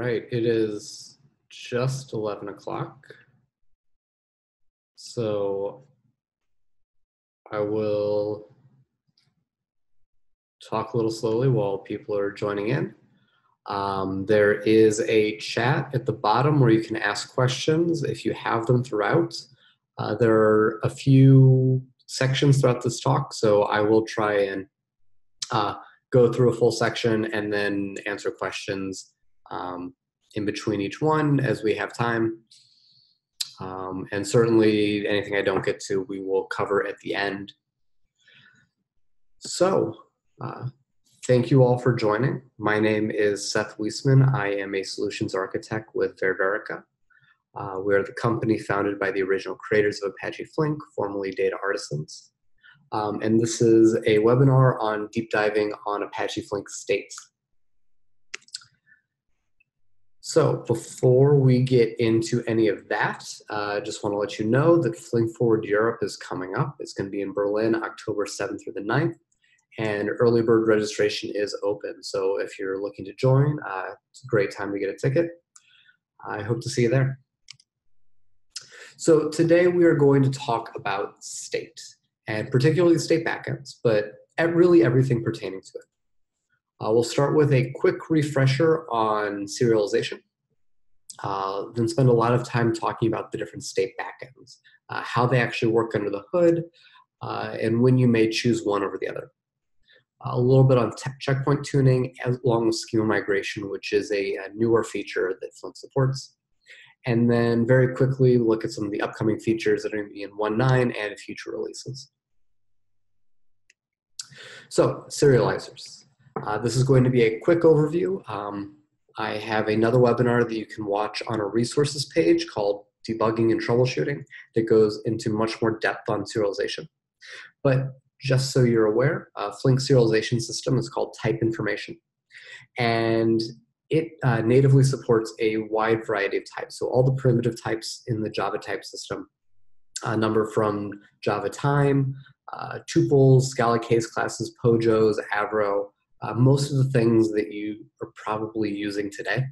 Right, it is just 11 o'clock. So I will talk a little slowly while people are joining in. Um, there is a chat at the bottom where you can ask questions if you have them throughout. Uh, there are a few sections throughout this talk, so I will try and uh, go through a full section and then answer questions um, in between each one as we have time. Um, and certainly anything I don't get to, we will cover at the end. So, uh, thank you all for joining. My name is Seth Wiesman. I am a solutions architect with Ververica. Uh, we are the company founded by the original creators of Apache Flink, formerly Data Artisans. Um, and this is a webinar on deep diving on Apache Flink states. So before we get into any of that, I uh, just want to let you know that Flink Forward Europe is coming up. It's going to be in Berlin, October 7th through the 9th, and early bird registration is open. So if you're looking to join, uh, it's a great time to get a ticket. I hope to see you there. So today we are going to talk about state, and particularly state backends, but really everything pertaining to it. Uh, we'll start with a quick refresher on serialization, uh, then spend a lot of time talking about the different state backends, uh, how they actually work under the hood, uh, and when you may choose one over the other. A little bit on checkpoint tuning, along with schema migration, which is a, a newer feature that Flink supports. And then very quickly look at some of the upcoming features that are going to be in 1.9 and future releases. So, serializers. Uh, this is going to be a quick overview. Um, I have another webinar that you can watch on a resources page called Debugging and Troubleshooting that goes into much more depth on serialization. But just so you're aware, uh, Flink serialization system is called type information. And it uh, natively supports a wide variety of types. So all the primitive types in the Java type system, a number from Java time, uh, tuples, Scala case classes, POJOs, Avro, uh, most of the things that you are probably using today.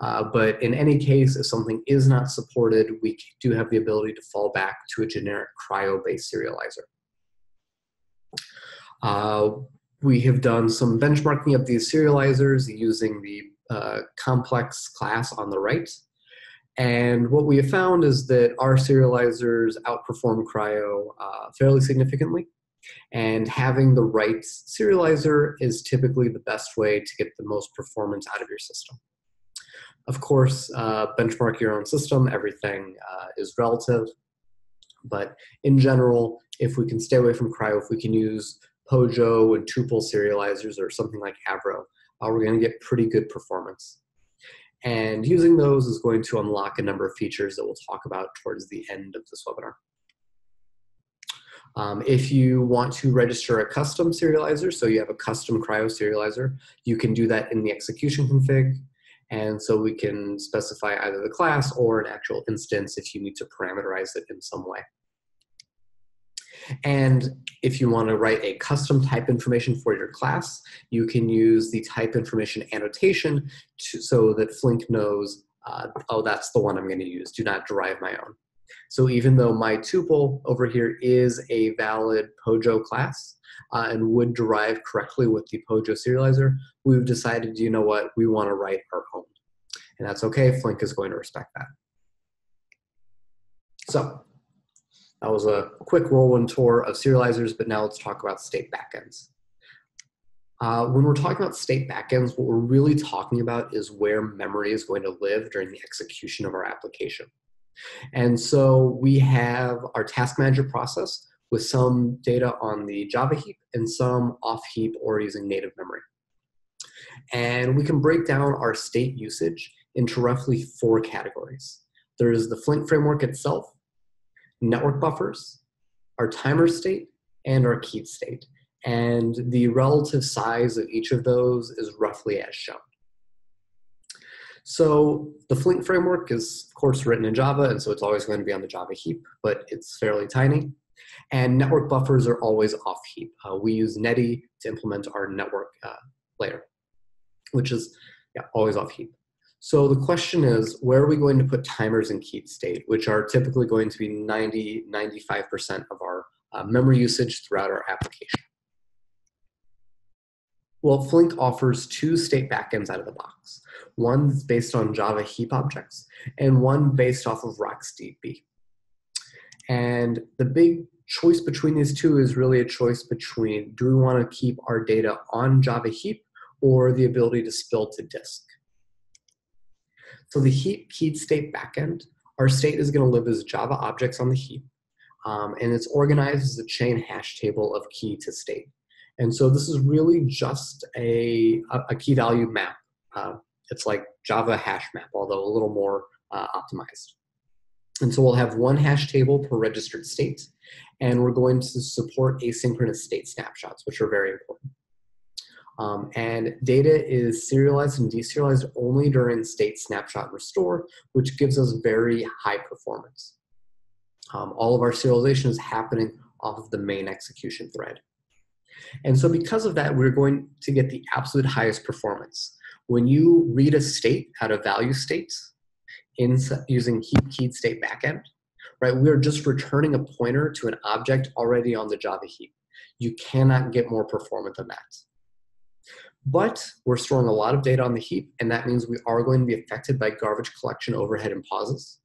Uh, but in any case, if something is not supported, we do have the ability to fall back to a generic Kryo-based serializer. Uh, we have done some benchmarking of these serializers using the uh, complex class on the right. And what we have found is that our serializers outperform Kryo uh, fairly significantly. And having the right serializer is typically the best way to get the most performance out of your system. Of course, uh, benchmark your own system, everything uh, is relative. But in general, if we can stay away from Kryo, if we can use Pojo and tuple serializers or something like Avro, uh, we're going to get pretty good performance. And using those is going to unlock a number of features that we'll talk about towards the end of this webinar. Um, if you want to register a custom serializer, so you have a custom Kryo serializer, you can do that in the execution config. And so we can specify either the class or an actual instance if you need to parameterize it in some way. And if you want to write a custom type information for your class, you can use the type information annotation to, so that Flink knows, uh, oh, that's the one I'm going to use. Do not derive my own. So even though my tuple over here is a valid POJO class uh, and would derive correctly with the POJO serializer, we've decided, you know what, we want to write our own. And that's okay, Flink is going to respect that. So that was a quick whirlwind tour of serializers, but now let's talk about state backends. Uh, when we're talking about state backends, what we're really talking about is where memory is going to live during the execution of our application. And so we have our task manager process with some data on the Java heap and some off heap or using native memory. And we can break down our state usage into roughly four categories. There's the Flink framework itself, network buffers, our timer state, and our keyed state. And the relative size of each of those is roughly as shown. So the Flink framework is, of course, written in Java, and so it's always going to be on the Java heap, but it's fairly tiny. And network buffers are always off heap. Uh, we use Netty to implement our network uh, layer, which is yeah, always off heap. So the question is, where are we going to put timers in keyed state, which are typically going to be 90, 95% of our uh, memory usage throughout our application? Well, Flink offers two state backends out of the box. One that's based on Java heap objects, and one based off of RocksDB. And the big choice between these two is really a choice between do we want to keep our data on Java heap or the ability to spill to disk? So the heap keyed state backend, our state is going to live as Java objects on the heap, um, and it's organized as a chain hash table of key to state. And so this is really just a, a key value map. Uh, it's like Java hash map, although a little more uh, optimized. And so we'll have one hash table per registered state, and we're going to support asynchronous state snapshots, which are very important. Um, and data is serialized and deserialized only during state snapshot restore, which gives us very high performance. Um, all of our serialization is happening off of the main execution thread. And so because of that, we're going to get the absolute highest performance. When you read a state out of value states in using heap keyed state backend, right, we're just returning a pointer to an object already on the Java heap. You cannot get more performant than that. But we're storing a lot of data on the heap, and that means we are going to be affected by garbage collection overhead and pauses.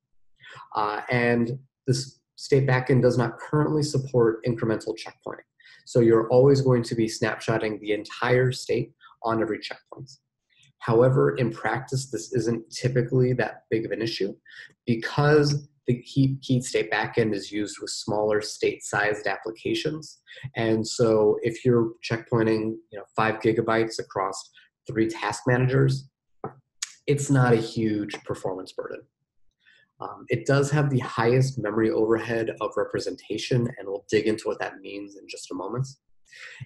Uh, and this state backend does not currently support incremental checkpointing. So you're always going to be snapshotting the entire state on every checkpoint. However, in practice, this isn't typically that big of an issue because the keyed state backend is used with smaller state-sized applications. And so if you're checkpointing you know, five gigabytes across three task managers, it's not a huge performance burden. Um, it does have the highest memory overhead of representation, and we'll dig into what that means in just a moment.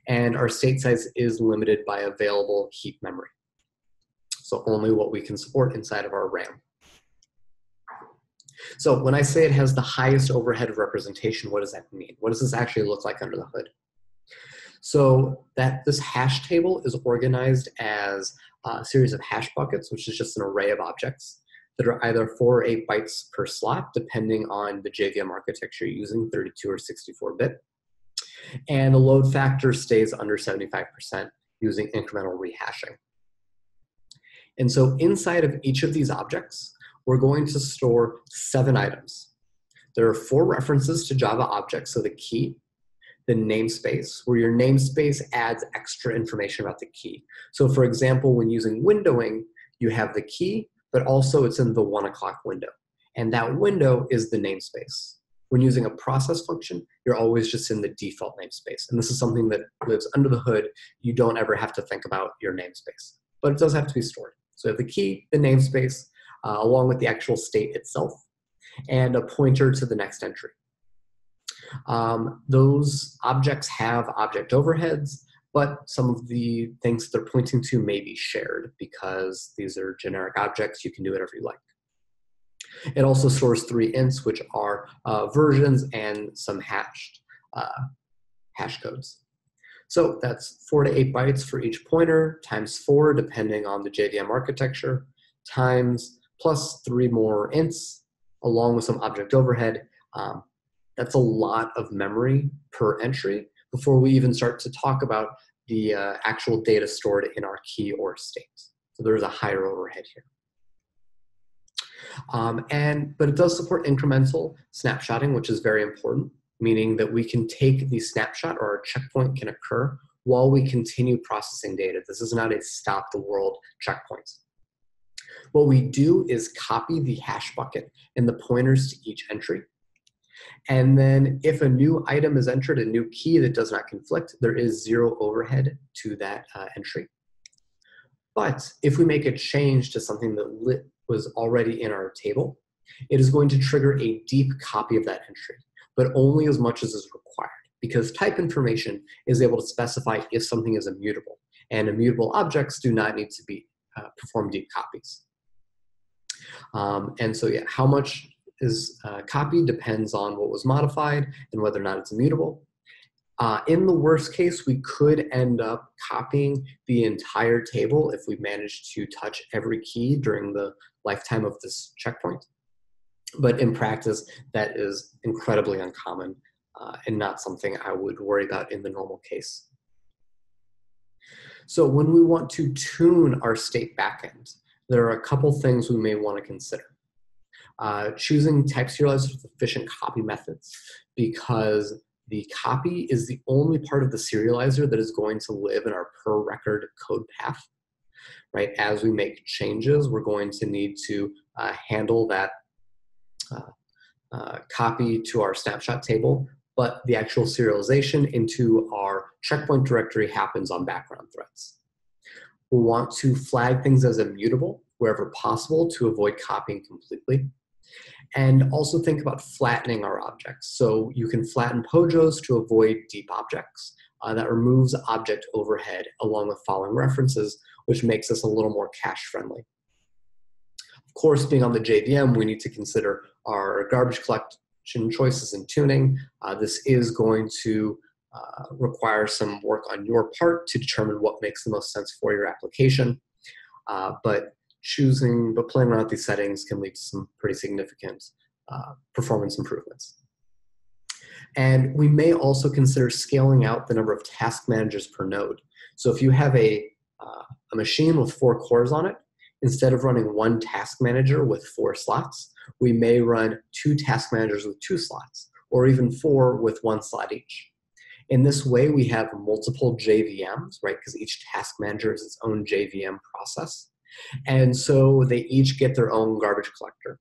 And our state size is limited by available heap memory. So only what we can support inside of our RAM. So when I say it has the highest overhead of representation, what does that mean? What does this actually look like under the hood? So that this hash table is organized as a series of hash buckets, which is just an array of objects that are either four or eight bytes per slot, depending on the JVM architecture you're using, 32 or 64 bit. And the load factor stays under 75% using incremental rehashing. And so inside of each of these objects, we're going to store seven items. There are four references to Java objects, so the key, the namespace, where your namespace adds extra information about the key. So for example, when using windowing, you have the key, but also it's in the one o'clock window. And that window is the namespace. When using a process function, you're always just in the default namespace. And this is something that lives under the hood. You don't ever have to think about your namespace, but it does have to be stored. So the key, the namespace, uh, along with the actual state itself, and a pointer to the next entry. Um, those objects have object overheads, but some of the things they're pointing to may be shared because these are generic objects. You can do whatever you like. It also stores three ints, which are uh, versions and some hashed uh, hash codes. So that's four to eight bytes for each pointer, times four, depending on the JVM architecture, times plus three more ints, along with some object overhead. Um, that's a lot of memory per entry before we even start to talk about the uh, actual data stored in our key or state. So there's a higher overhead here. Um, and but it does support incremental snapshotting, which is very important, meaning that we can take the snapshot or our checkpoint can occur while we continue processing data. This is not a stop the world checkpoint. What we do is copy the hash bucket and the pointers to each entry. And then if a new item is entered, a new key that does not conflict, there is zero overhead to that uh, entry. But if we make a change to something that was already in our table, it is going to trigger a deep copy of that entry, but only as much as is required because type information is able to specify if something is immutable and immutable objects do not need to be uh, perform deep copies. Um, and so, yeah, how much is uh, copied depends on what was modified and whether or not it's immutable. Uh, in the worst case, we could end up copying the entire table if we manage to touch every key during the lifetime of this checkpoint. But in practice, that is incredibly uncommon uh, and not something I would worry about in the normal case. So when we want to tune our state backend, there are a couple things we may want to consider. Uh, choosing with efficient copy methods because the copy is the only part of the serializer that is going to live in our per record code path. Right, as we make changes, we're going to need to uh, handle that uh, uh, copy to our snapshot table, but the actual serialization into our checkpoint directory happens on background threads. We want to flag things as immutable wherever possible to avoid copying completely and also think about flattening our objects. So you can flatten POJOs to avoid deep objects. Uh, that removes object overhead along with following references, which makes us a little more cache friendly. Of course, being on the JVM, we need to consider our garbage collection choices and tuning. Uh, this is going to uh, require some work on your part to determine what makes the most sense for your application. Uh, but choosing, but playing around with these settings can lead to some pretty significant uh, performance improvements. And we may also consider scaling out the number of task managers per node. So if you have a, uh, a machine with four cores on it, instead of running one task manager with four slots, we may run two task managers with two slots, or even four with one slot each. In this way, we have multiple JVMs, right? Because each task manager is its own JVM process. And so they each get their own garbage collector.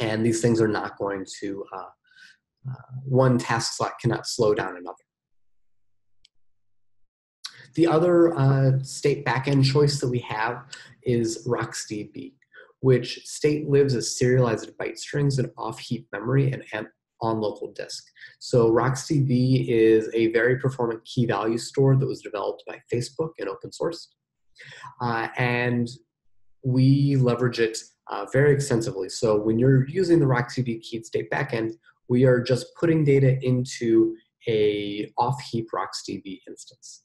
And these things are not going to, uh, uh, one task slot cannot slow down another. The other uh, state backend choice that we have is RocksDB, which state lives as serialized byte strings in off-heap memory and, and on local disk. So RocksDB is a very performant key value store that was developed by Facebook and open sourced. Uh, and we leverage it uh, very extensively. So when you're using the RocksDB keyed state backend, we are just putting data into a off-heap RocksDB instance.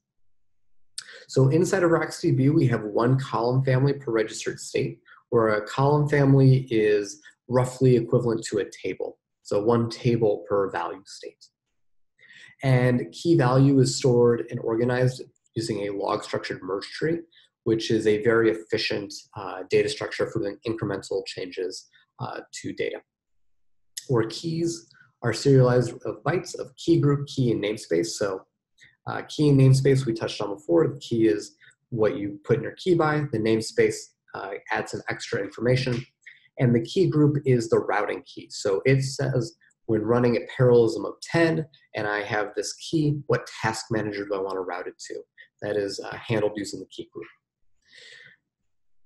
So inside of RocksDB, we have one column family per registered state, where a column family is roughly equivalent to a table. So one table per value state. And key value is stored and organized using a log structured merge tree which is a very efficient uh, data structure for doing incremental changes uh, to data. Where keys are serialized of bytes of key group, key, and namespace. So uh, key and namespace we touched on before. The key is what you put in your key by. The namespace uh, adds some extra information. And the key group is the routing key. So it says when running a parallelism of 10 and I have this key, what task manager do I want to route it to? That is uh, handled using the key group.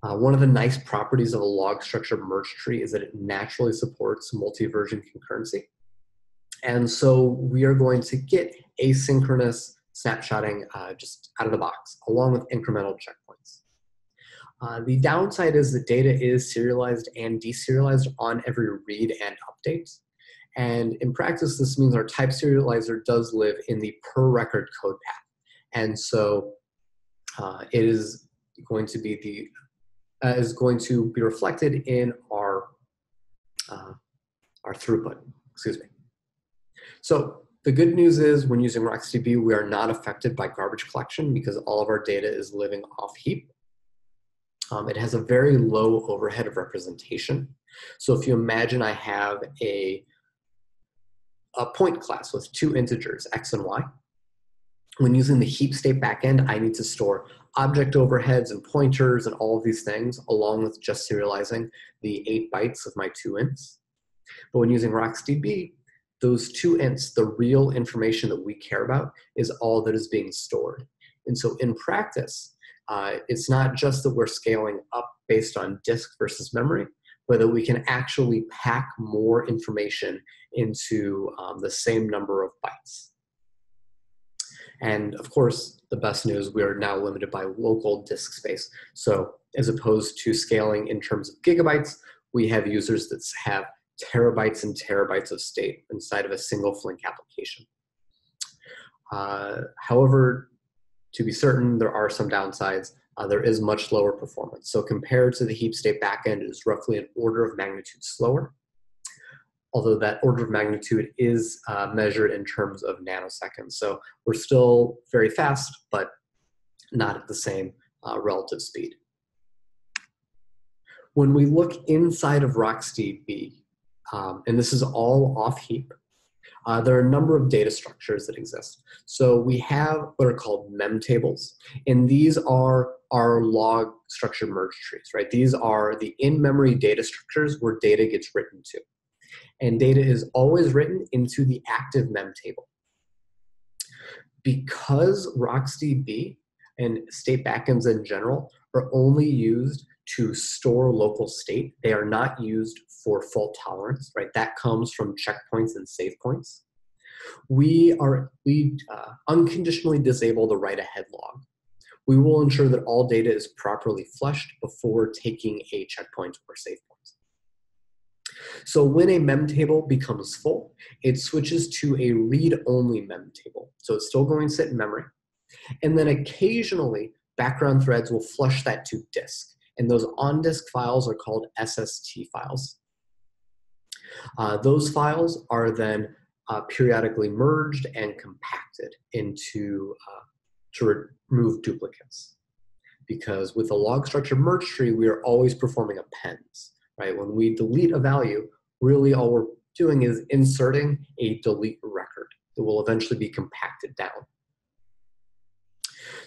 Uh, one of the nice properties of a log structure merge tree is that it naturally supports multi-version concurrency. And so we are going to get asynchronous snapshotting uh, just out of the box, along with incremental checkpoints. Uh, the downside is the data is serialized and deserialized on every read and update. And in practice, this means our type serializer does live in the per record code path. And so uh, it is going to be the uh, is going to be reflected in our, uh, our throughput, excuse me. So the good news is when using RocksDB, we are not affected by garbage collection because all of our data is living off heap. Um, it has a very low overhead of representation. So if you imagine I have a, a point class with two integers, x and y, when using the heap state backend, I need to store object overheads and pointers and all of these things, along with just serializing the eight bytes of my two ints. But when using RocksDB, those two ints, the real information that we care about, is all that is being stored. And so in practice, uh, it's not just that we're scaling up based on disk versus memory, but that we can actually pack more information into um, the same number of bytes. And of course, the best news, we are now limited by local disk space. So as opposed to scaling in terms of gigabytes, we have users that have terabytes and terabytes of state inside of a single Flink application. Uh, however, to be certain, there are some downsides. Uh, there is much lower performance. So compared to the heap state backend, it is roughly an order of magnitude slower, although that order of magnitude is uh, measured in terms of nanoseconds. So we're still very fast, but not at the same uh, relative speed. When we look inside of RocksDB, um, and this is all off heap, uh, there are a number of data structures that exist. So we have what are called mem tables, and these are our log structure merge trees, right? These are the in-memory data structures where data gets written to. And data is always written into the active mem table. Because RocksDB and state backends in general are only used to store local state. They are not used for fault tolerance, right? That comes from checkpoints and save points. We are we uh, unconditionally disable the write ahead log. We will ensure that all data is properly flushed before taking a checkpoint or save point. So when a mem table becomes full, it switches to a read-only mem table. So it's still going to sit in memory. And then occasionally, background threads will flush that to disk and those on-disk files are called SST files. Uh, those files are then uh, periodically merged and compacted into uh, to remove duplicates. Because with a log structure merge tree, we are always performing appends, right? When we delete a value, really all we're doing is inserting a delete record that will eventually be compacted down.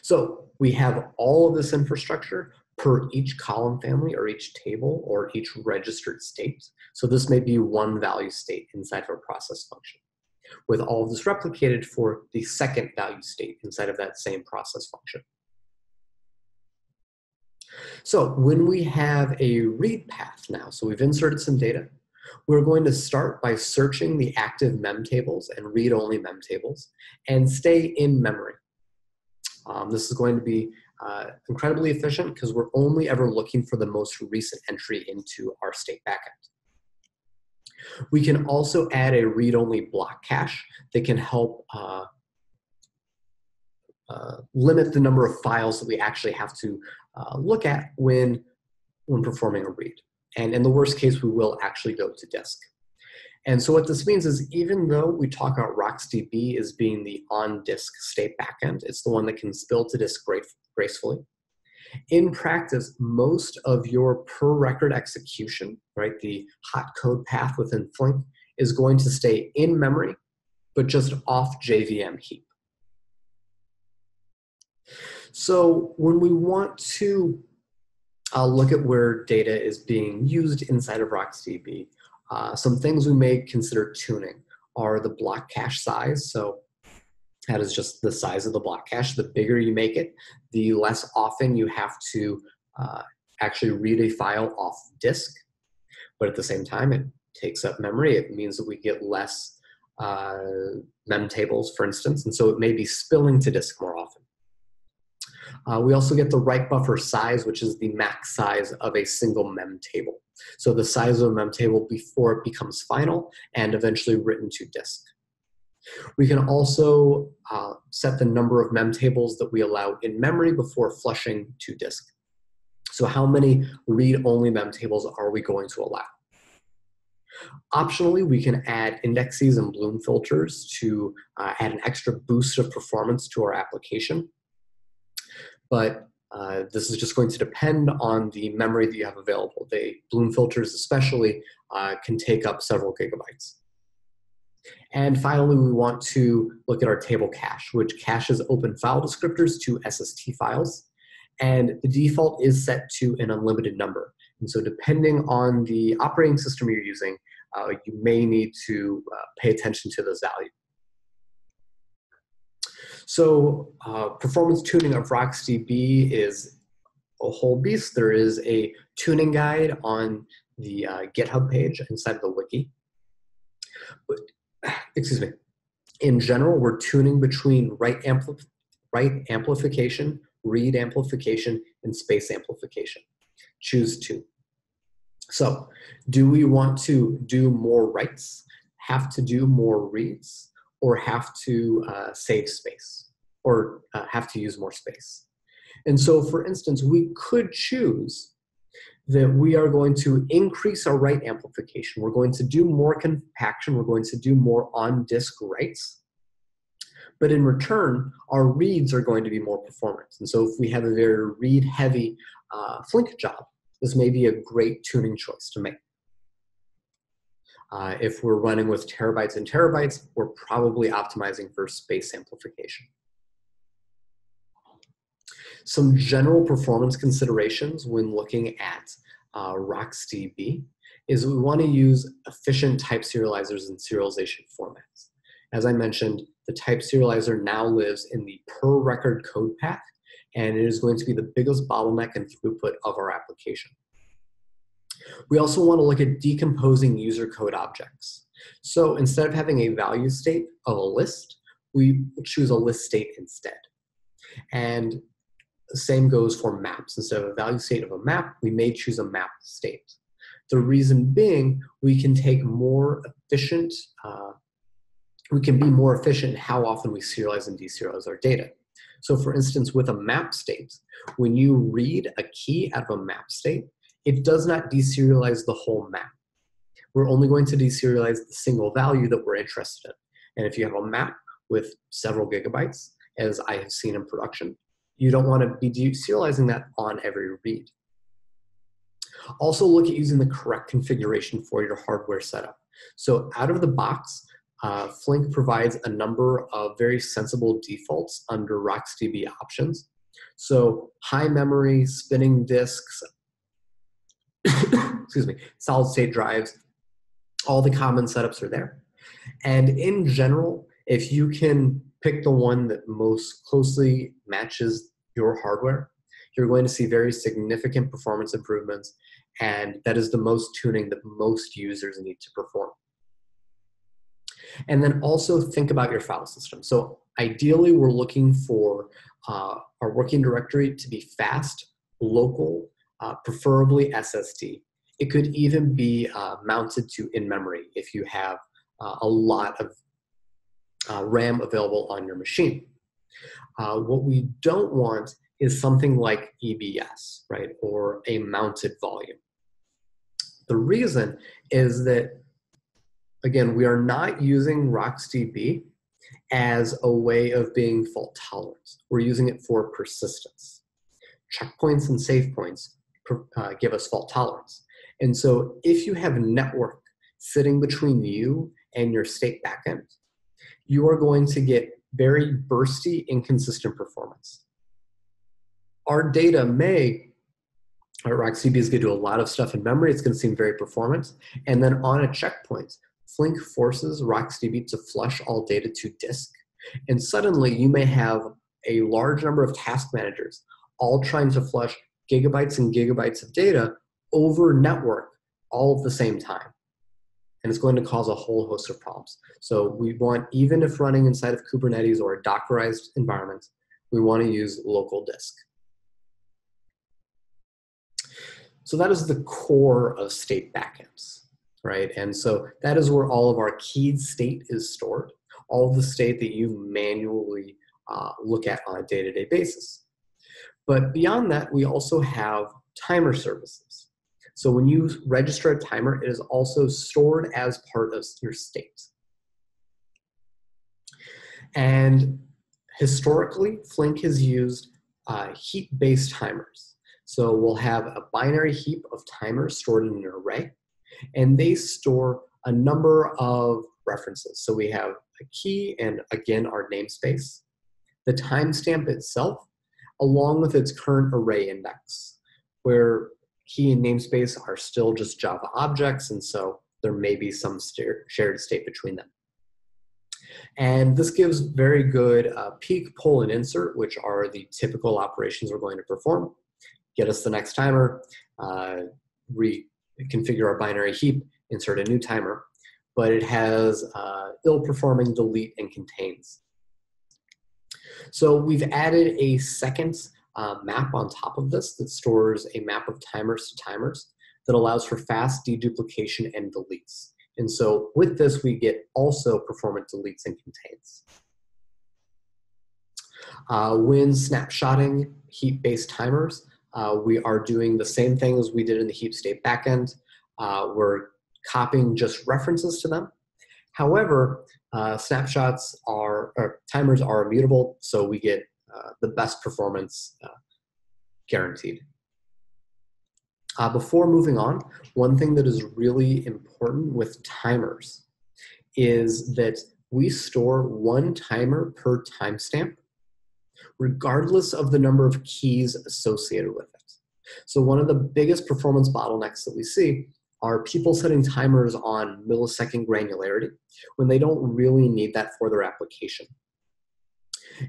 So we have all of this infrastructure, per each column family or each table or each registered state. So this may be one value state inside of a process function with all of this replicated for the second value state inside of that same process function. So when we have a read path now, so we've inserted some data, we're going to start by searching the active mem tables and read-only mem tables and stay in memory. Um, this is going to be uh, incredibly efficient because we're only ever looking for the most recent entry into our state backend. We can also add a read-only block cache that can help uh, limit the number of files that we actually have to uh, look at when, when performing a read. And in the worst case, we will actually go to disk. And so what this means is even though we talk about RocksDB as being the on-disk state backend, it's the one that can spill to disk gracefully. In practice, most of your per record execution, right, the hot code path within Flink, is going to stay in memory, but just off JVM heap. So when we want to uh, look at where data is being used inside of RocksDB, uh, some things we may consider tuning are the block cache size. So that is just the size of the block cache. The bigger you make it, the less often you have to uh, actually read a file off disk. But at the same time, it takes up memory. It means that we get less uh, mem tables, for instance, and so it may be spilling to disk more often. Uh, we also get the write buffer size, which is the max size of a single mem table. So the size of a mem table before it becomes final and eventually written to disk. We can also uh, set the number of mem tables that we allow in memory before flushing to disk. So how many read-only mem tables are we going to allow? Optionally, we can add indexes and Bloom filters to uh, add an extra boost of performance to our application. But uh, this is just going to depend on the memory that you have available. The Bloom filters especially uh, can take up several gigabytes. And finally, we want to look at our table cache, which caches open file descriptors to SST files. And the default is set to an unlimited number. And so depending on the operating system you're using, uh, you may need to uh, pay attention to those values. So uh, performance tuning of RocksDB is a whole beast. There is a tuning guide on the uh, GitHub page inside of the wiki. But excuse me, in general, we're tuning between write, ampli write amplification, read amplification, and space amplification. Choose two. So do we want to do more writes, have to do more reads, or have to uh, save space or uh, have to use more space. And so, for instance, we could choose that we are going to increase our write amplification. We're going to do more compaction. We're going to do more on disk writes. But in return, our reads are going to be more performant. And so, if we have a very read heavy uh, Flink job, this may be a great tuning choice to make. Uh, if we're running with terabytes and terabytes, we're probably optimizing for space amplification. Some general performance considerations when looking at uh, RocksDB is we want to use efficient type serializers and serialization formats. As I mentioned, the type serializer now lives in the per record code path, and it is going to be the biggest bottleneck and throughput of our application. We also want to look at decomposing user code objects. So instead of having a value state of a list, we choose a list state instead. And the same goes for maps. Instead of a value state of a map, we may choose a map state. The reason being, we can take more efficient, uh, we can be more efficient how often we serialize and deserialize our data. So for instance, with a map state, when you read a key out of a map state, it does not deserialize the whole map. We're only going to deserialize the single value that we're interested in. And if you have a map with several gigabytes, as I have seen in production, you don't want to be deserializing that on every read. Also look at using the correct configuration for your hardware setup. So out of the box, uh, Flink provides a number of very sensible defaults under RocksDB options. So high memory, spinning disks, excuse me, solid state drives, all the common setups are there. And in general, if you can pick the one that most closely matches your hardware, you're going to see very significant performance improvements. And that is the most tuning that most users need to perform. And then also think about your file system. So ideally, we're looking for uh, our working directory to be fast, local, uh, preferably SSD. It could even be uh, mounted to in-memory if you have uh, a lot of uh, RAM available on your machine. Uh, what we don't want is something like EBS, right, or a mounted volume. The reason is that, again, we are not using RocksDB as a way of being fault tolerant. We're using it for persistence. Checkpoints and save points uh, give us fault tolerance. And so if you have a network sitting between you and your state backend, you are going to get very bursty, inconsistent performance. Our data may, RocksDB is going to do a lot of stuff in memory. It's going to seem very performant. And then on a checkpoint, Flink forces RocksDB to flush all data to disk. And suddenly you may have a large number of task managers all trying to flush gigabytes and gigabytes of data over network all at the same time. And it's going to cause a whole host of problems. So we want, even if running inside of Kubernetes or a Dockerized environment, we want to use local disk. So that is the core of state backends, right? And so that is where all of our keyed state is stored, all the state that you manually uh, look at on a day-to-day -day basis. But beyond that, we also have timer services. So when you register a timer, it is also stored as part of your state. And historically, Flink has used uh, heap-based timers. So we'll have a binary heap of timers stored in an array, and they store a number of references. So we have a key and again, our namespace. The timestamp itself along with its current array index, where key and namespace are still just Java objects, and so there may be some shared state between them. And this gives very good uh, peek, pull, and insert, which are the typical operations we're going to perform. Get us the next timer, uh, reconfigure our binary heap, insert a new timer, but it has uh, ill-performing delete and contains. So we've added a second uh, map on top of this that stores a map of timers to timers that allows for fast deduplication and deletes. And so with this, we get also performant deletes and contains. Uh, when snapshotting heap-based timers, uh, we are doing the same thing as we did in the heap state backend. Uh, we're copying just references to them. However, uh, snapshots are, or timers are immutable, so we get uh, the best performance uh, guaranteed. Uh, before moving on, one thing that is really important with timers is that we store one timer per timestamp, regardless of the number of keys associated with it. So one of the biggest performance bottlenecks that we see are people setting timers on millisecond granularity when they don't really need that for their application.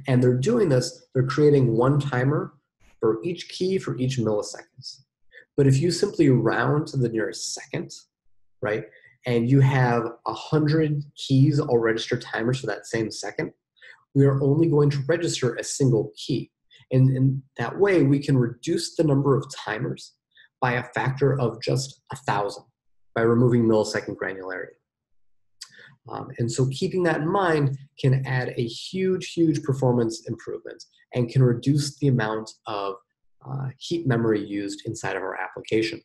And they're doing this, they're creating one timer for each key for each milliseconds. But if you simply round to the nearest second, right, and you have a hundred keys all registered timers for that same second, we are only going to register a single key. And in that way, we can reduce the number of timers by a factor of just a thousand by removing millisecond granularity. Um, and so keeping that in mind can add a huge, huge performance improvement and can reduce the amount of uh, heap memory used inside of our application.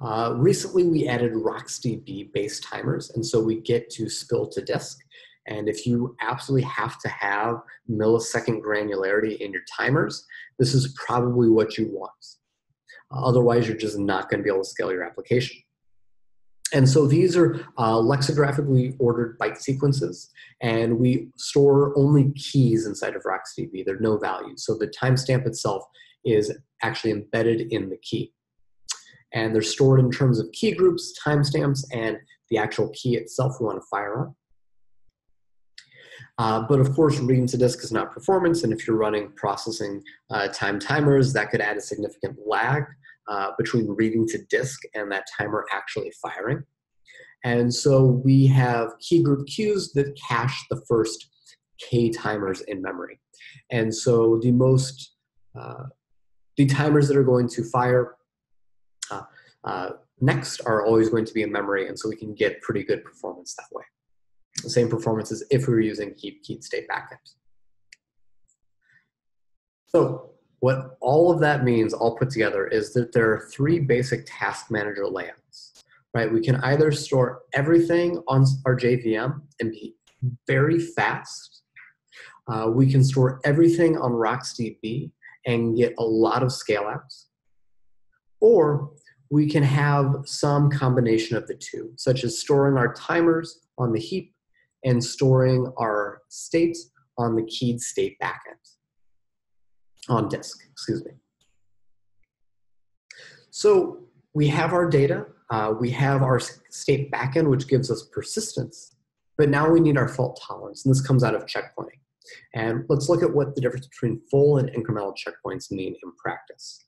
Uh, recently, we added RocksDB based timers, and so we get to spill to disk. And if you absolutely have to have millisecond granularity in your timers, this is probably what you want. Otherwise, you're just not going to be able to scale your application. And so these are uh, lexicographically ordered byte sequences, and we store only keys inside of RocksDB. There are no values. So the timestamp itself is actually embedded in the key. And they're stored in terms of key groups, timestamps, and the actual key itself we want to fire on. Uh, but of course, reading to disk is not performance, and if you're running processing uh, time timers, that could add a significant lag uh, between reading to disk and that timer actually firing. And so we have key group queues that cache the first K timers in memory. And so the most, uh, the timers that are going to fire uh, next are always going to be in memory, and so we can get pretty good performance that way. The same performance as if we were using heap keyed state backend. So what all of that means, all put together, is that there are three basic task manager layouts, right? We can either store everything on our JVM and be very fast. Uh, we can store everything on RocksDB and get a lot of scale outs. Or we can have some combination of the two, such as storing our timers on the heap and storing our state on the keyed state backend on disk, excuse me. So we have our data, uh, we have our state backend, which gives us persistence, but now we need our fault tolerance, and this comes out of checkpointing. And let's look at what the difference between full and incremental checkpoints mean in practice.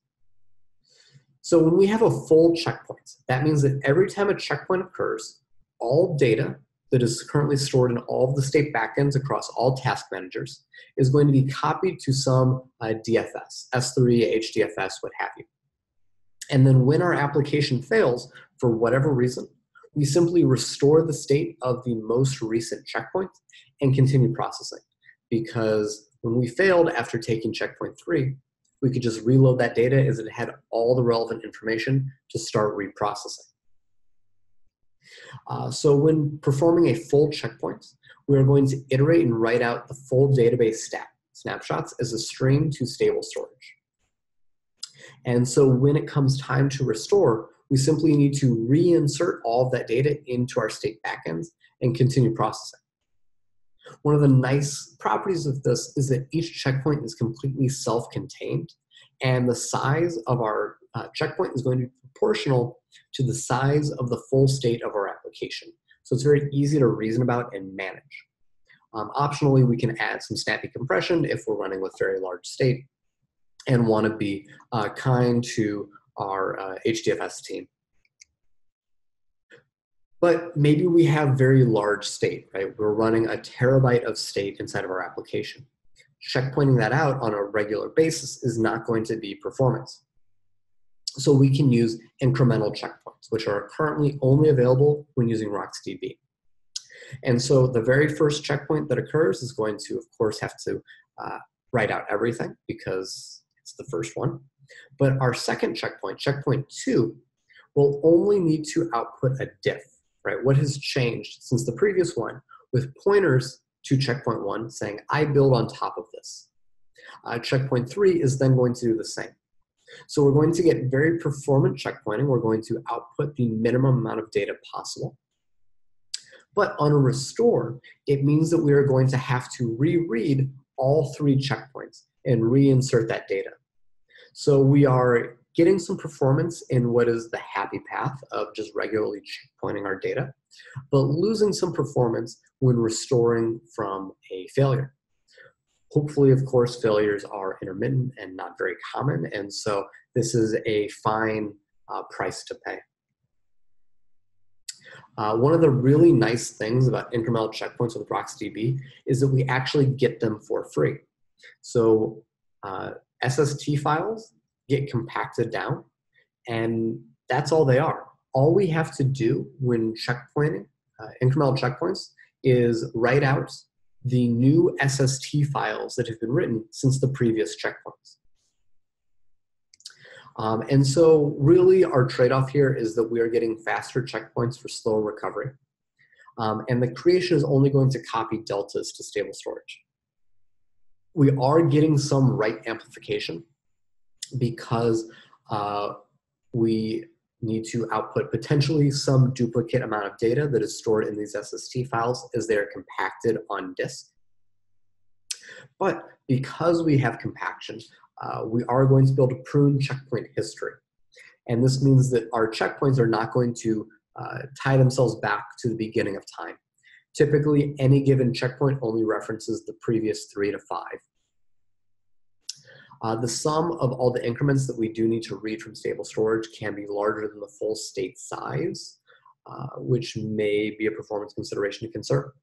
So when we have a full checkpoint, that means that every time a checkpoint occurs, all data that is currently stored in all of the state backends across all task managers is going to be copied to some uh, DFS, S3, HDFS, what have you. And then when our application fails, for whatever reason, we simply restore the state of the most recent checkpoint and continue processing. Because when we failed after taking checkpoint three, we could just reload that data as it had all the relevant information to start reprocessing. Uh, so when performing a full checkpoint, we are going to iterate and write out the full database stat snapshots as a stream to stable storage. And so when it comes time to restore, we simply need to reinsert all of that data into our state backends and continue processing. One of the nice properties of this is that each checkpoint is completely self-contained and the size of our uh, checkpoint is going to proportional to the size of the full state of our application. So it's very easy to reason about and manage. Um, optionally, we can add some snappy compression if we're running with very large state and want to be uh, kind to our uh, HDFS team. But maybe we have very large state, right? We're running a terabyte of state inside of our application. Checkpointing that out on a regular basis is not going to be performance. So we can use incremental checkpoints. which are currently only available when using RocksDB. And so the very first checkpoint that occurs is going to, of course, have to uh, write out everything because it's the first one. But our second checkpoint, checkpoint two, will only need to output a diff, right? What has changed since the previous one with pointers to checkpoint one saying, I build on top of this. Uh, checkpoint three is then going to do the same. So we're going to get very performant checkpointing. We're going to output the minimum amount of data possible. But on a restore, it means that we are going to have to reread all three checkpoints and reinsert that data. So we are getting some performance in what is the happy path of just regularly checkpointing our data, but losing some performance when restoring from a failure. Hopefully, of course, failures are intermittent and not very common, and so this is a fine uh, price to pay. Uh, one of the really nice things about incremental checkpoints with RocksDB is that we actually get them for free. So uh, SST files get compacted down, and that's all they are. All we have to do when checkpointing, uh, incremental checkpoints, is write out the new SST files that have been written since the previous checkpoints. Um, and so really our trade-off here is that we are getting faster checkpoints for slower recovery. Um, and the creation is only going to copy deltas to stable storage. We are getting some write amplification because uh, we need to output potentially some duplicate amount of data that is stored in these SST files as they are compacted on disk. But because we have compaction, uh, we are going to be able to prune checkpoint history. And this means that our checkpoints are not going to uh, tie themselves back to the beginning of time. Typically, any given checkpoint only references the previous three to five. Uh, the sum of all the increments that we do need to read from stable storage can be larger than the full state size, uh, which may be a performance consideration to consider.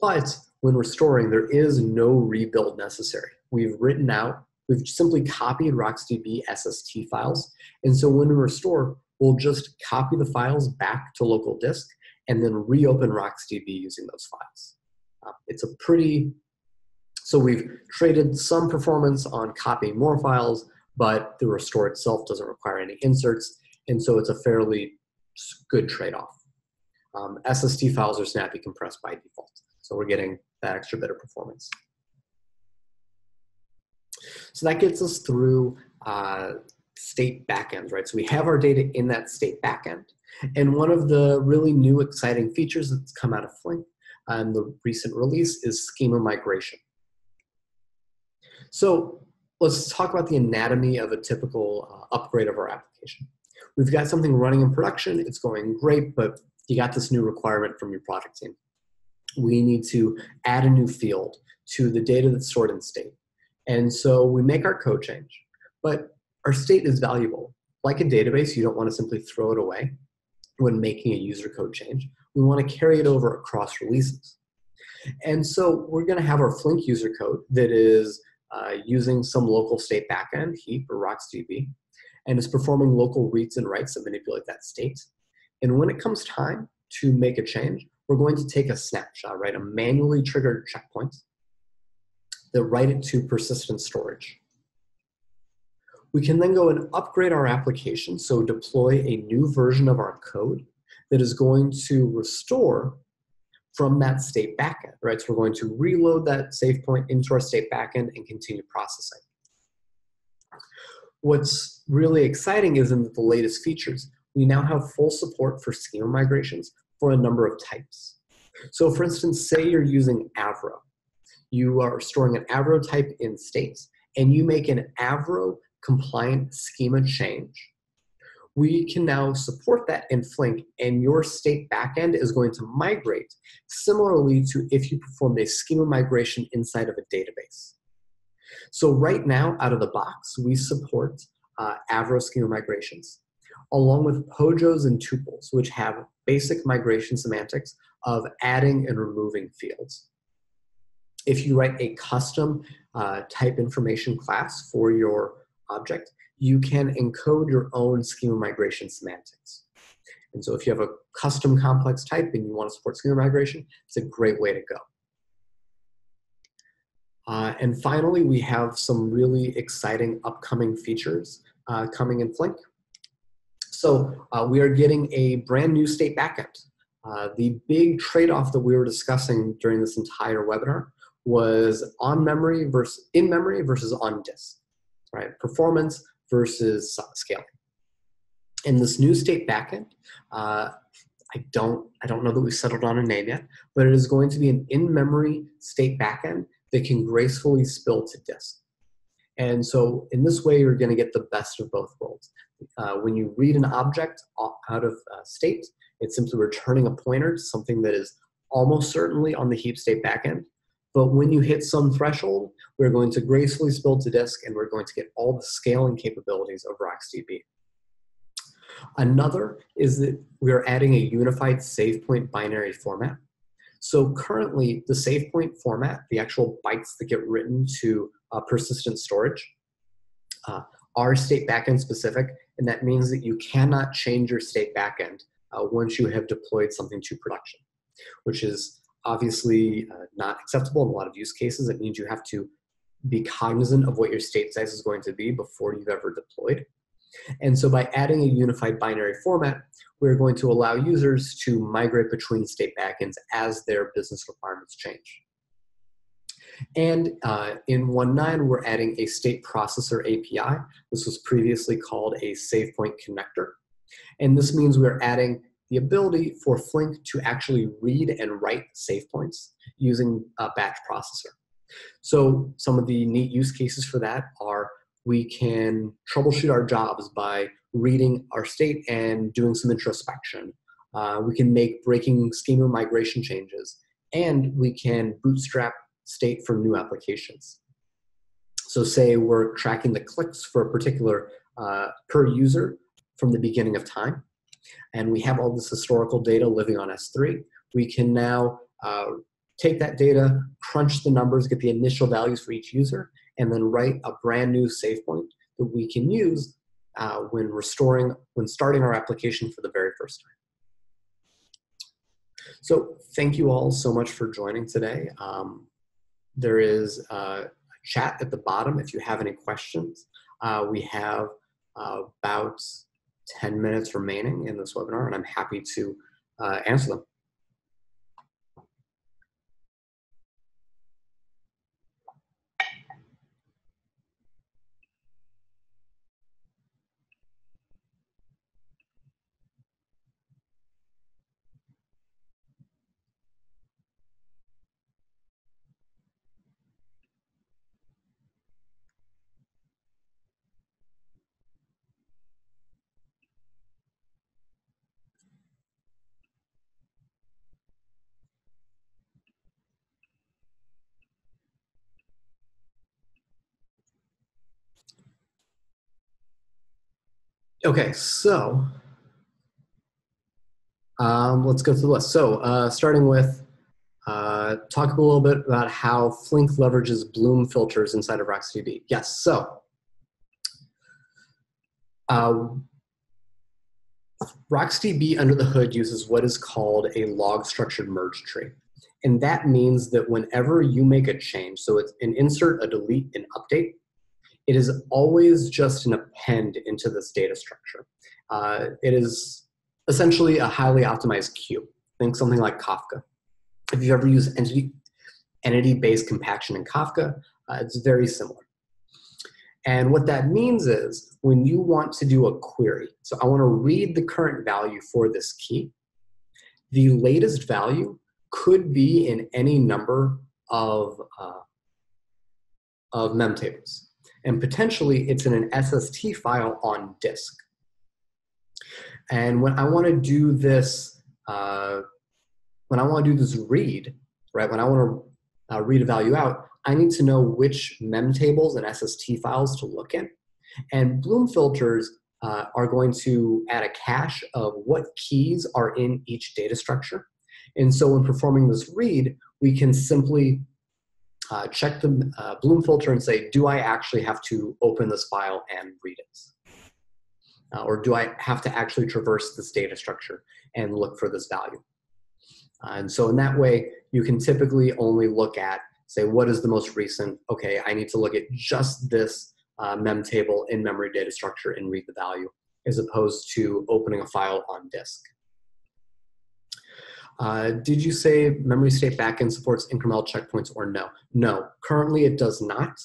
But when restoring, there is no rebuild necessary. We've written out, we've simply copied RocksDB SST files. And so when we restore, we'll just copy the files back to local disk and then reopen RocksDB using those files. Uh, it's a pretty, so we've traded some performance on copying more files, but the restore itself doesn't require any inserts. And so it's a fairly good trade-off. Um, SST files are snappy compressed by default. So we're getting that extra bit of performance. So that gets us through uh, state backends, right? So we have our data in that state backend. And one of the really new exciting features that's come out of Flink and the recent release is schema migration. So let's talk about the anatomy of a typical uh, upgrade of our application. We've got something running in production, it's going great, but you got this new requirement from your product team. We need to add a new field to the data that's stored in state. And so we make our code change, but our state is valuable. Like a database, you don't want to simply throw it away when making a user code change. We want to carry it over across releases. And so we're going to have our Flink user code that is uh, using some local state backend, heap or RocksDB, and is performing local reads and writes that manipulate that state. And when it comes time to make a change, we're going to take a snapshot, right? A manually triggered checkpoint that write it to persistent storage. We can then go and upgrade our application, so deploy a new version of our code that is going to restore from that state backend, right? So we're going to reload that save point into our state backend and continue processing. What's really exciting is in the latest features, we now have full support for schema migrations for a number of types. So for instance, say you're using Avro you are storing an Avro type in states, and you make an Avro compliant schema change, we can now support that in Flink, and your state backend is going to migrate similarly to if you performed a schema migration inside of a database. So right now, out of the box, we support uh, Avro schema migrations, along with POJOs and tuples, which have basic migration semantics of adding and removing fields if you write a custom uh, type information class for your object, you can encode your own schema migration semantics. And so if you have a custom complex type and you want to support schema migration, it's a great way to go. Uh, and finally, we have some really exciting upcoming features uh, coming in Flink. So uh, we are getting a brand new state backend. Uh, the big trade-off that we were discussing during this entire webinar was on memory versus in memory versus on disk, right? Performance versus scaling. In this new state backend, uh, I don't I don't know that we've settled on a name yet, but it is going to be an in-memory state backend that can gracefully spill to disk. And so in this way, you're going to get the best of both worlds. Uh, when you read an object out of uh, state, it's simply returning a pointer to something that is almost certainly on the heap state backend. But when you hit some threshold, we're going to gracefully spill to disk and we're going to get all the scaling capabilities of RocksDB. Another is that we're adding a unified SavePoint binary format. So currently, the SavePoint format, the actual bytes that get written to uh, persistent storage, uh, are state backend specific, and that means that you cannot change your state backend uh, once you have deployed something to production, which is obviously uh, not acceptable in a lot of use cases. It means you have to be cognizant of what your state size is going to be before you've ever deployed. And so by adding a unified binary format, we're going to allow users to migrate between state backends as their business requirements change. And uh, in 1.9, we're adding a state processor API. This was previously called a SavePoint connector. And this means we're adding the ability for Flink to actually read and write save points using a batch processor. So some of the neat use cases for that are we can troubleshoot our jobs by reading our state and doing some introspection. Uh, we can make breaking schema migration changes, and we can bootstrap state for new applications. So say we're tracking the clicks for a particular uh, per user from the beginning of time, and we have all this historical data living on S3. We can now uh, take that data, crunch the numbers, get the initial values for each user, and then write a brand new save point that we can use uh, when restoring, when starting our application for the very first time. So thank you all so much for joining today. Um, there is a chat at the bottom if you have any questions. Uh, we have uh, about 10 minutes remaining in this webinar, and I'm happy to uh, answer them. Okay, so um, let's go through the list. So uh, starting with uh, talk a little bit about how Flink leverages Bloom filters inside of RocksDB. Yes, so uh, RocksDB under the hood uses what is called a log structured merge tree. And that means that whenever you make a change, so it's an insert, a delete, an update, it is always just an append into this data structure. Uh, it is essentially a highly optimized queue. Think something like Kafka. If you've ever used entity, entity-based compaction in Kafka, uh, it's very similar. And what that means is when you want to do a query, so I want to read the current value for this key, the latest value could be in any number of, uh, of mem tables and potentially it's in an SST file on disk. And when I want to do this, uh, when I want to do this read, right, when I want to uh, read a value out, I need to know which mem tables and SST files to look in. And Bloom filters uh, are going to add a cache of what keys are in each data structure. And so when performing this read, we can simply uh, check the uh, Bloom filter and say, do I actually have to open this file and read it? Uh, or do I have to actually traverse this data structure and look for this value? Uh, and so in that way, you can typically only look at, say, what is the most recent? Okay, I need to look at just this uh, mem table in memory data structure and read the value, as opposed to opening a file on disk. Uh, did you say memory state backend supports incremental checkpoints or no? No, currently it does not.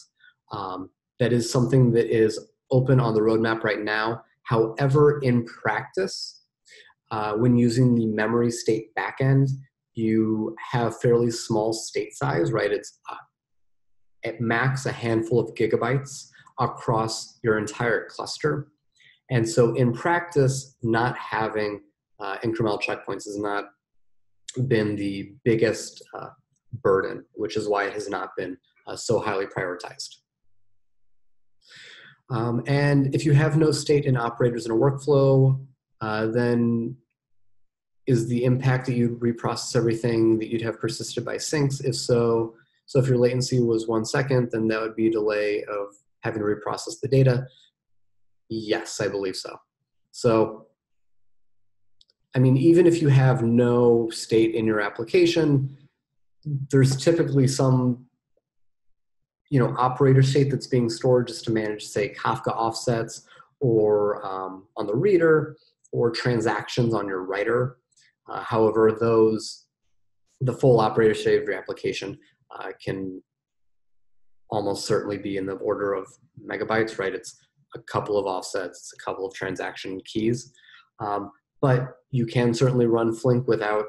Um, that is something that is open on the roadmap right now. However, in practice, uh, when using the memory state backend, you have fairly small state size, right? It's uh, at max a handful of gigabytes across your entire cluster. And so in practice, not having uh, incremental checkpoints is not been the biggest uh, burden, which is why it has not been uh, so highly prioritized. Um, and if you have no state and operators in a workflow, uh, then is the impact that you reprocess everything that you'd have persisted by sinks? If so, so if your latency was one second, then that would be a delay of having to reprocess the data. Yes, I believe so. So, I mean, even if you have no state in your application, there's typically some you know operator state that's being stored just to manage say kafka offsets or um, on the reader or transactions on your writer uh, however, those, the full operator state of your application uh, can almost certainly be in the order of megabytes, right? It's a couple of offsets, it's a couple of transaction keys. Um, but you can certainly run Flink without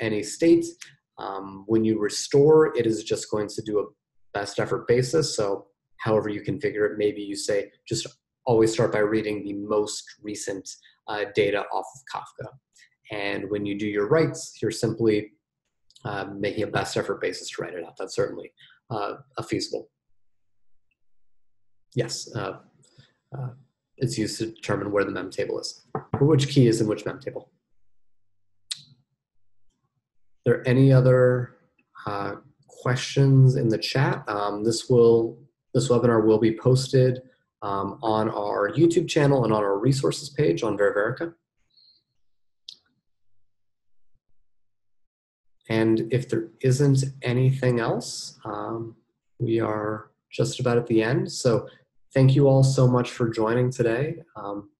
any states. Um, when you restore, it is just going to do a best effort basis. So however you configure it, maybe you say just always start by reading the most recent uh, data off of Kafka. And when you do your writes, you're simply uh, making a best effort basis to write it out. That's certainly uh, a feasible. Yes, uh, it's used to determine where the mem table is, or which key is in which mem table. Are there any other uh, questions in the chat? Um, this will this webinar will be posted um, on our YouTube channel and on our resources page on Ververica. And if there isn't anything else, um, we are just about at the end. So thank you all so much for joining today. Um,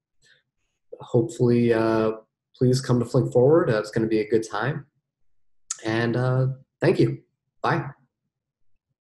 hopefully, uh, please come to Flink Forward. Uh, it's going to be a good time. And uh, thank you. Bye.